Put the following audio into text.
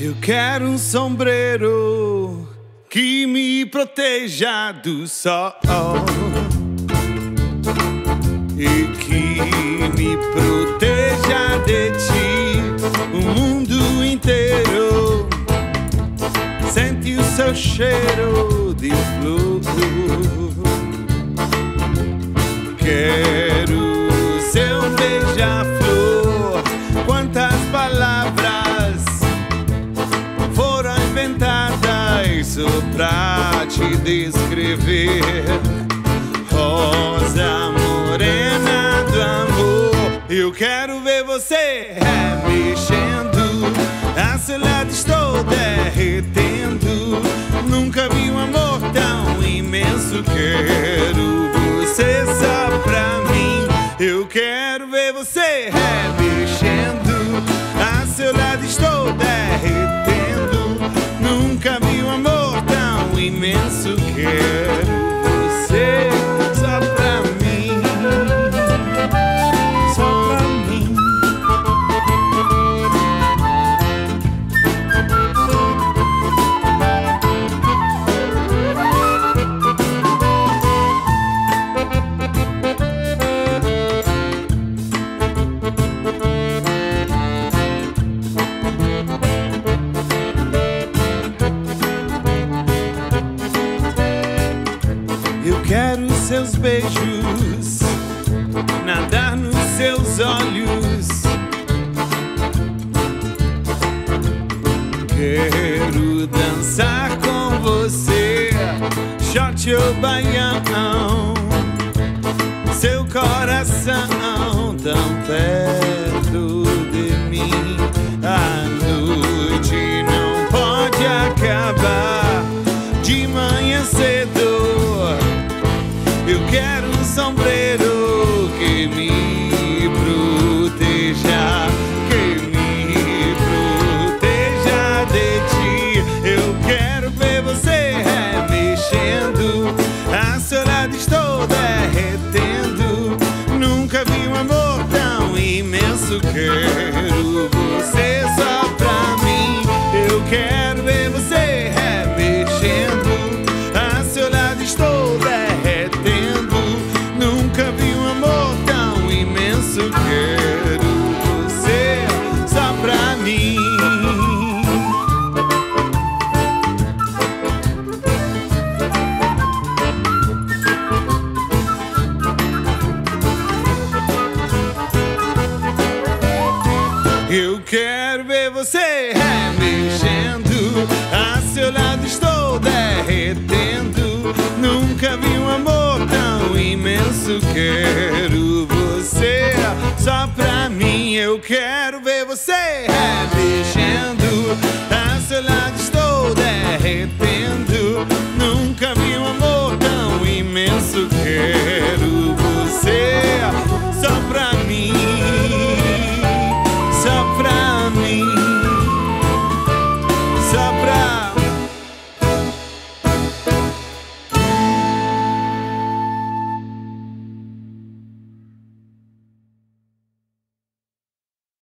Eu quero um sombreiro que me proteja do sol e que me proteja de ti, o mundo inteiro. Sente o seu cheiro de flor. Só pra te descrever? Rosa morena do amor. Eu quero ver você mexendo. A seu lado estou derretendo. Nunca vi um amor tão imenso. Quero você só pra mim. Eu quero ver você mexendo. A seu lado estou derretendo. Seus beijos, nadar nos seus olhos. Quero dançar com você, short ou baião. Seu coração tão perto quero um sombreiro que me proteja, que me proteja de ti. Eu quero ver você mexendo, a seu lado estou derretendo. Nunca vi um amor tão imenso. Quero imenso. Quero você só pra mim. Eu quero ver você mexendo, a seu lado estou derretendo. Nunca vi um amor tão imenso. Quero Eu quero